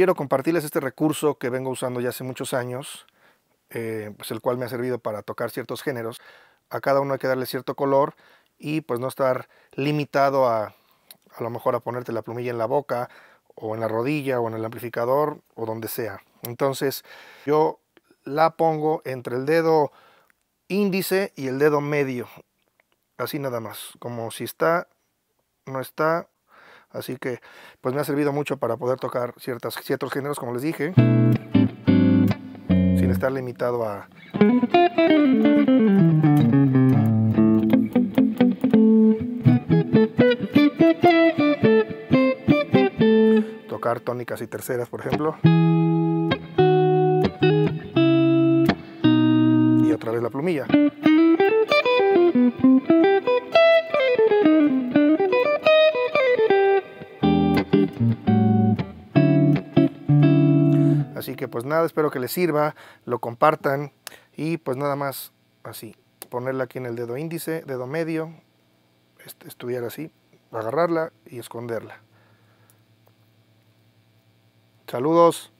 quiero compartirles este recurso que vengo usando ya hace muchos años, eh, pues el cual me ha servido para tocar ciertos géneros. A cada uno hay que darle cierto color y pues no estar limitado a a lo mejor a ponerte la plumilla en la boca o en la rodilla o en el amplificador o donde sea. Entonces yo la pongo entre el dedo índice y el dedo medio. Así nada más. Como si está, no está. Así que pues me ha servido mucho para poder tocar ciertos géneros, como les dije. Sin estar limitado a... Tocar tónicas y terceras, por ejemplo. Y otra vez la plumilla. Así que pues nada, espero que les sirva, lo compartan y pues nada más así, ponerla aquí en el dedo índice, dedo medio, estudiar así, agarrarla y esconderla. Saludos.